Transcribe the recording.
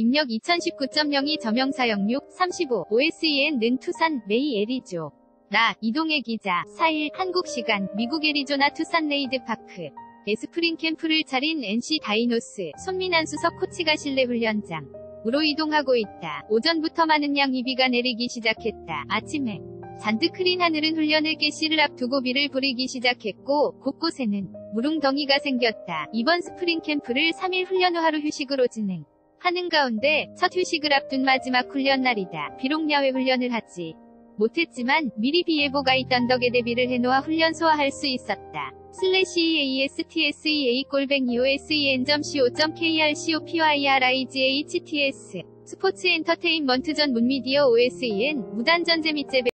입력 2019.02 저명사역 6, 35, OSEN는 투산, 메이 에리조. 나, 이동의 기자, 4일, 한국 시간, 미국 애리조나 투산 레이드 파크. 에스프링 캠프를 차린 NC 다이노스, 손민환 수석 코치가 실내 훈련장. 으로 이동하고 있다. 오전부터 많은 양이 비가 내리기 시작했다. 아침에. 잔뜩 흐린 하늘은 훈련을 개시를 앞두고 비를 부리기 시작했고, 곳곳에는 무릉덩이가 생겼다. 이번 스프링 캠프를 3일 훈련 후 하루 휴식으로 진행. 하는 가운데 첫 휴식을 앞둔 마지막 훈련 날이다. 비록 야외 훈련을 하지 못했지만 미리 비 예보가 있던 덕에 대비를 해놓아 훈련 소화할 수 있었다. 슬래시 EASTSEA 골뱅이 OSEN.co.kr COPYRIGHTS 스포츠 엔터테인먼트 전 문 미디어 OSEN 무단전재 및 재배